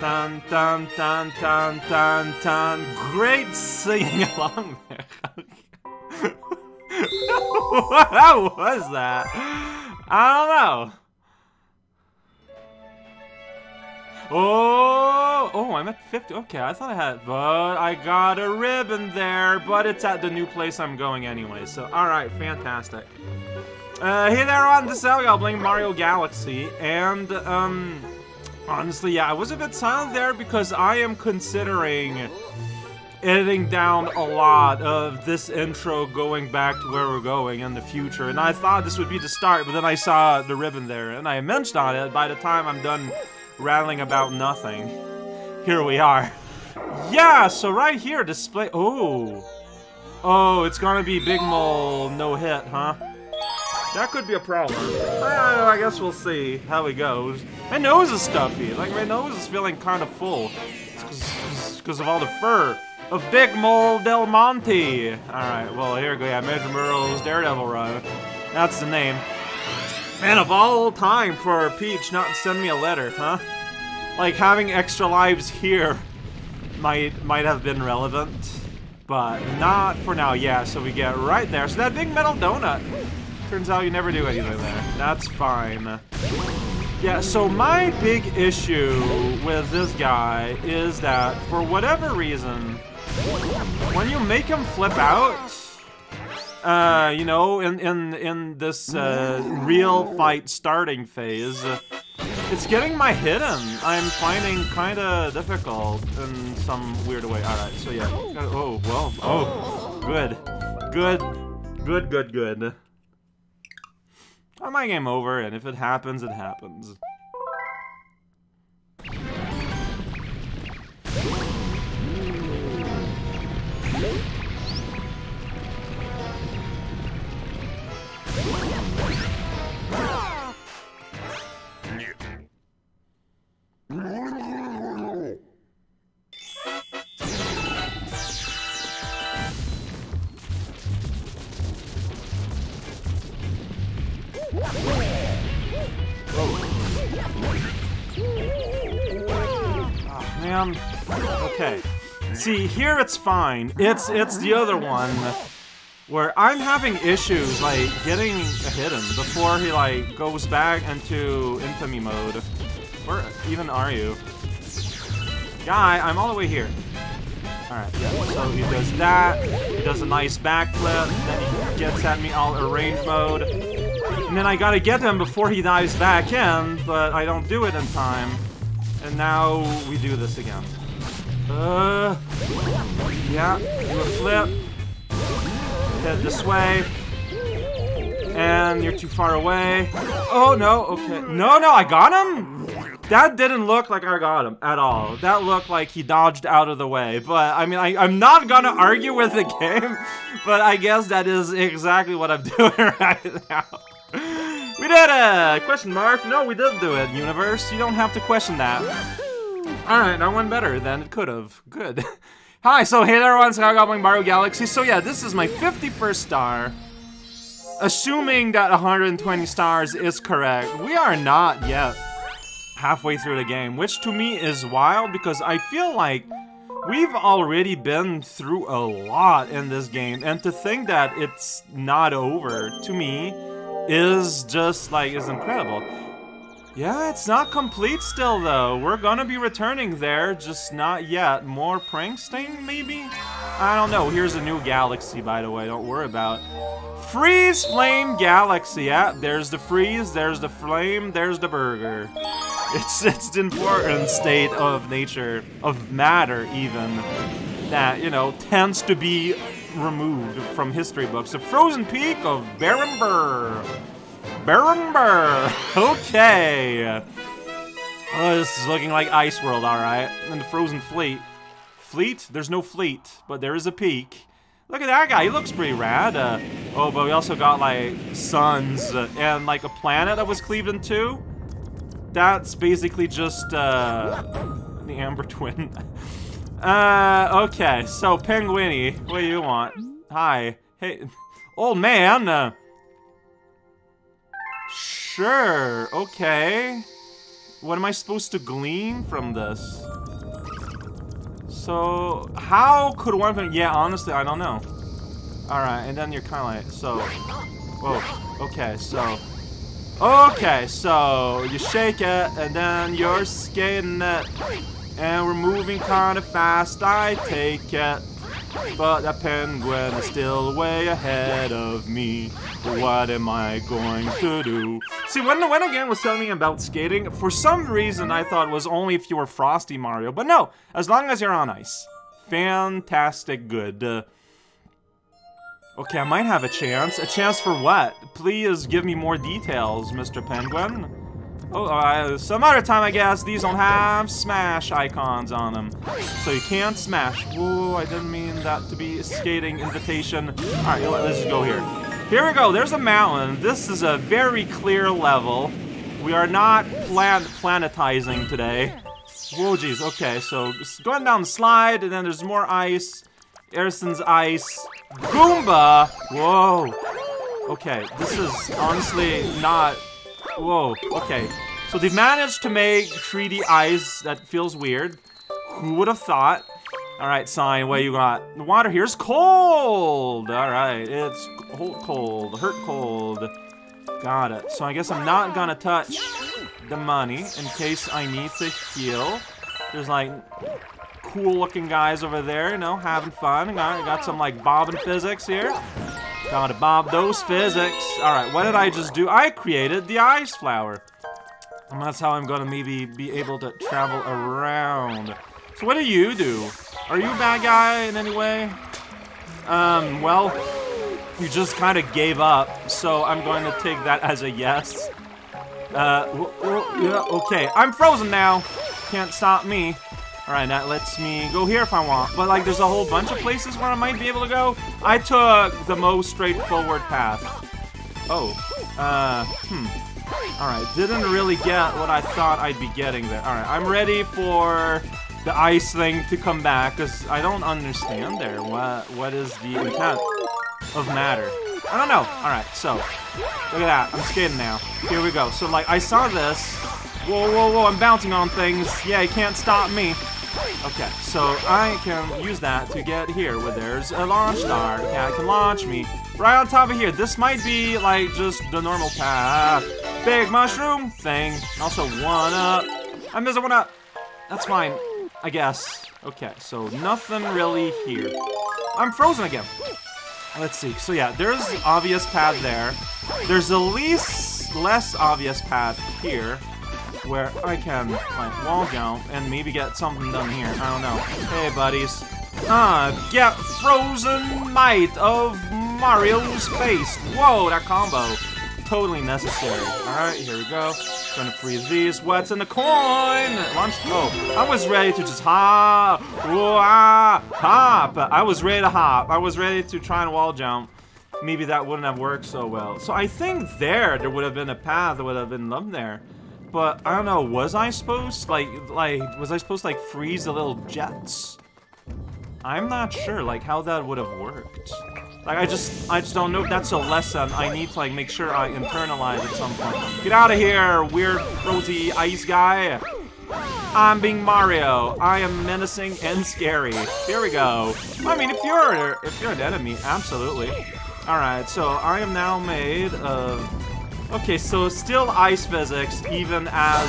Dun dun dun dun dun dun. Great singing along there. what was that? I don't know. Oh, oh, I'm at 50. Okay, I thought I had, but I got a ribbon there, but it's at the new place I'm going anyway, so alright, fantastic. Uh, hey there on this I'll playing Mario Galaxy, and, um, honestly, yeah, I was a bit silent there because I am considering editing down a lot of this intro going back to where we're going in the future, and I thought this would be the start, but then I saw the ribbon there, and I mentioned on it by the time I'm done rattling about nothing. Here we are. Yeah, so right here, display- oh. Oh, it's gonna be Big Mole no hit, huh? That could be a problem. I guess we'll see how it goes. My nose is stuffy. Like, my nose is feeling kind of full. Because of all the fur of Big Mole Del Monte. Alright, well, here we go. Yeah, Major Burrows' Daredevil Run. That's the name. Man, of all time for Peach not to send me a letter, huh? Like, having extra lives here might might have been relevant, but not for now. Yeah, so we get right there. So that big metal donut. Turns out you never do anything there. That's fine. Yeah, so my big issue with this guy is that, for whatever reason, when you make him flip out, uh, you know, in in in this uh, real fight starting phase, it's getting my hit hidden. I'm finding kind of difficult in some weird way. All right, so yeah. Oh well. Oh, good, good, good, good, good. My game over, and if it happens, it happens. Okay. See, here it's fine. It's it's the other one where I'm having issues like getting him before he like goes back into infamy mode. Where even are you? Guy, I'm all the way here. Alright, yeah, so he does that, he does a nice backflip, then he gets at me all arrange mode. And then I gotta get him before he dives back in, but I don't do it in time. And now we do this again. Uh, yeah, do a flip. Head this way. And you're too far away. Oh, no, okay. No, no, I got him? That didn't look like I got him at all. That looked like he dodged out of the way. But, I mean, I, I'm not gonna argue with the game, but I guess that is exactly what I'm doing right now. Did it! Question mark? No, we did do it, universe. You don't have to question that. Alright, that went better than it could have. Good. Hi, so hey there everyone, Sky Goblin Mario Galaxy. So yeah, this is my 51st star. Assuming that 120 stars is correct, we are not yet halfway through the game, which to me is wild because I feel like we've already been through a lot in this game, and to think that it's not over, to me, is just, like, is incredible. Yeah, it's not complete still, though. We're gonna be returning there, just not yet. More Pranksting, maybe? I don't know. Here's a new galaxy, by the way. Don't worry about. Freeze Flame Galaxy. Yeah, there's the freeze, there's the flame, there's the burger. It's, it's the important state of nature, of matter, even, that, you know, tends to be removed from history books. The frozen peak of Baron Brrr. Barenburr. Okay. Oh, this is looking like Ice World, alright. And the frozen fleet. Fleet? There's no fleet, but there is a peak. Look at that guy, he looks pretty rad. Uh, oh, but we also got, like, suns uh, and, like, a planet that was cleaved in two. That's basically just, uh, the Amber Twin. Uh, okay, so, Penguini, what do you want? Hi. Hey, old man! Uh, sure, okay. What am I supposed to glean from this? So, how could one... Yeah, honestly, I don't know. Alright, and then you're kind of like... So... Whoa. Okay, so... Okay, so you shake it, and then you're skating it. And we're moving kind of fast, I take it. But that penguin is still way ahead of me. What am I going to do? See, when, the when again was telling me about skating, for some reason I thought it was only if you were Frosty Mario. But no, as long as you're on ice. Fantastic good. Uh, okay, I might have a chance. A chance for what? Please give me more details, Mr. Penguin. Oh, uh, some other time, I guess, these don't have smash icons on them. So you can't smash. Whoa, I didn't mean that to be a skating invitation. Alright, let's just go here. Here we go, there's a mountain. This is a very clear level. We are not plan planetizing today. Whoa, jeez. okay, so going down the slide, and then there's more ice. Ariston's ice. Goomba! Whoa. Okay, this is honestly not Whoa, okay. So they've managed to make 3D eyes that feels weird. Who would have thought? Alright, sign, what you got? The water here's cold! Alright, it's cold, hurt cold. Got it. So I guess I'm not gonna touch the money in case I need to heal. There's like cool looking guys over there, you know, having fun. Got, got some like bobbin physics here. Gotta bob those physics. Alright, what did I just do? I created the ice flower. And that's how I'm gonna maybe be able to travel around. So what do you do? Are you a bad guy in any way? Um, well, you just kind of gave up, so I'm going to take that as a yes. Uh, yeah, okay. I'm frozen now. Can't stop me. Alright, that lets me go here if I want. But, like, there's a whole bunch of places where I might be able to go. I took the most straightforward path. Oh. Uh, hmm. Alright, didn't really get what I thought I'd be getting there. Alright, I'm ready for the ice thing to come back, because I don't understand there. What What is the intent of matter? I don't know. Alright, so, look at that. I'm skating now. Here we go. So, like, I saw this. Whoa, whoa, whoa, I'm bouncing on things. Yeah, you can't stop me. Okay, so I can use that to get here where there's a launch star. Yeah, I can launch me right on top of here. This might be like just the normal path. Big mushroom thing. Also one up. I'm missing one up. That's fine, I guess. Okay, so nothing really here. I'm frozen again. Let's see. So yeah, there's obvious path there. There's the least less obvious path here where I can, like, wall jump and maybe get something done here. I don't know. Hey, buddies. Ah, get Frozen Might of Mario's face. Whoa, that combo. Totally necessary. Alright, here we go. Gonna freeze these. What's in the coin? Launch. Oh, I was ready to just hop. Whoa, ah, hop. I was ready to hop. I was ready to try and wall jump maybe that wouldn't have worked so well. So I think there, there would have been a path that would have been love there. But I don't know, was I supposed like like was I supposed to like freeze the little jets? I'm not sure like how that would have worked. Like I just I just don't know if that's a lesson I need to like make sure I internalize at some point. Get out of here, weird rosy ice guy. I'm being Mario. I am menacing and scary. Here we go. I mean, if you're if you're an enemy, absolutely. All right, so I am now made of Okay, so still ice physics, even as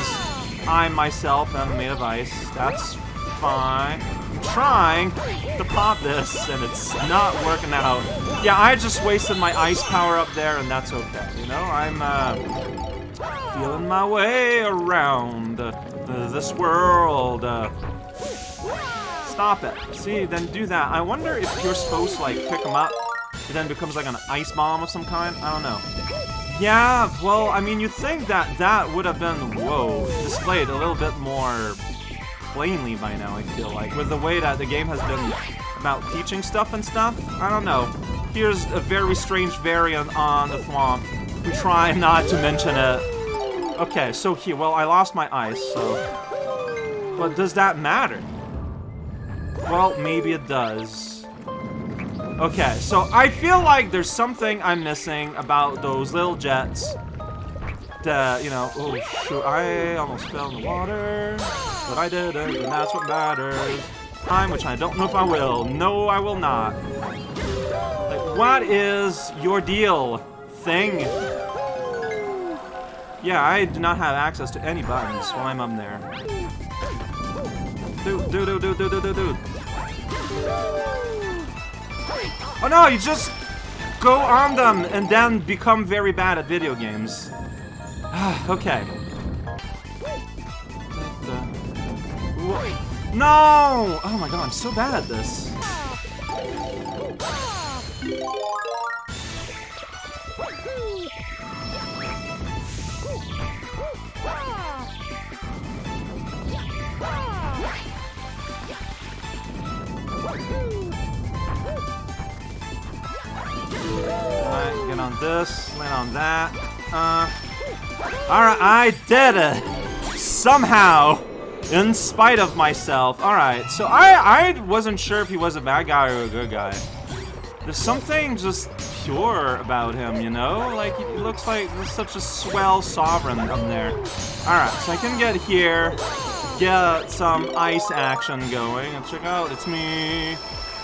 I myself am made of ice. That's fine. I'm trying to pop this, and it's not working out. Yeah, I just wasted my ice power up there, and that's okay. You know, I'm uh, feeling my way around this world. Uh, stop it. See, then do that. I wonder if you're supposed to, like, pick them up, it then becomes like an ice bomb of some kind. I don't know. Yeah, well, I mean, you'd think that that would have been, whoa, displayed a little bit more plainly by now, I feel like. With the way that the game has been about teaching stuff and stuff, I don't know. Here's a very strange variant on the Thwomp. We try not to mention it. Okay, so here, well, I lost my ice, so... But does that matter? Well, maybe it does. Okay, so I feel like there's something I'm missing about those little jets. that, you know, oh shoot, I almost fell in the water, but I didn't, and that's what matters. Time, which I don't know if I will. No, I will not. Like, what is your deal, thing? Yeah, I do not have access to any buttons while I'm up there. Dude, dude, dude, dude, dude, dude, dude. Oh no, you just go on them and then become very bad at video games. okay. No! Oh my god, I'm so bad at this. Alright, get on this, land on that. Uh, Alright, I did it! Somehow! In spite of myself. Alright, so I, I wasn't sure if he was a bad guy or a good guy. There's something just pure about him, you know? Like, he looks like such a swell sovereign up there. Alright, so I can get here, get some ice action going, and check out, it's me,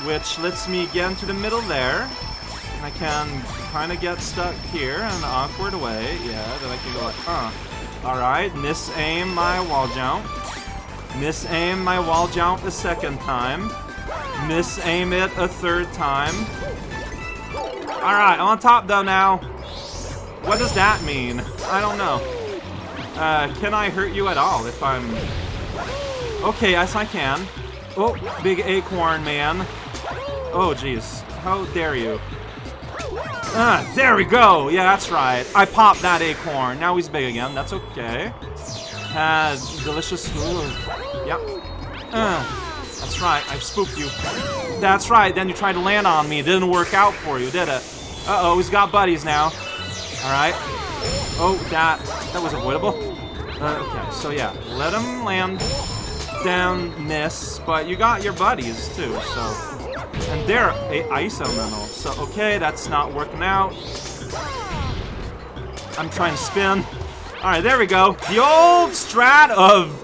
which lets me get into the middle there. And I can kind of get stuck here in an awkward way. Yeah, then I can go like, huh. Alright, miss aim my wall jump. Miss aim my wall jump a second time. Miss aim it a third time. Alright, I'm on top though now. What does that mean? I don't know. Uh, can I hurt you at all if I'm... Okay, yes I can. Oh, big acorn man. Oh, jeez. How dare you. Ah, there we go. Yeah, that's right. I popped that acorn. Now he's big again. That's okay. Has delicious food. Yep. Uh, that's right. I spooked you. That's right. Then you tried to land on me. It didn't work out for you, did it? Uh-oh, he's got buddies now. All right. Oh, that that was avoidable. Uh, okay, so yeah, let him land down miss, but you got your buddies too, so and they're a ice elemental. So, okay, that's not working out. I'm trying to spin. Alright, there we go. The old strat of,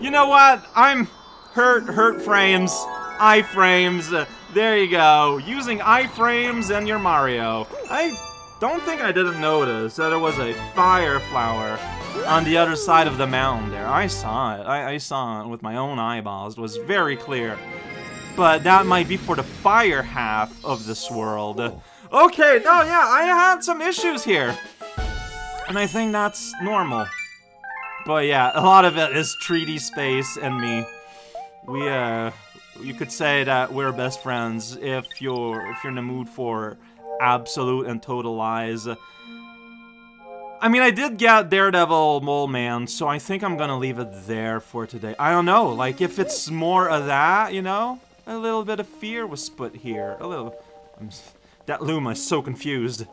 you know what? I'm hurt, hurt frames, iframes. Uh, there you go. Using iframes in your Mario. I don't think I didn't notice that there was a fire flower on the other side of the mountain there. I saw it. I, I saw it with my own eyeballs. It was very clear but that might be for the fire half of this world. Okay, no, yeah, I had some issues here. And I think that's normal. But yeah, a lot of it is 3D space and me. We, uh, you could say that we're best friends if you're, if you're in the mood for absolute and total lies. I mean, I did get Daredevil Mole Man, so I think I'm gonna leave it there for today. I don't know, like, if it's more of that, you know? A little bit of fear was put here. A little... I'm, that Luma is so confused.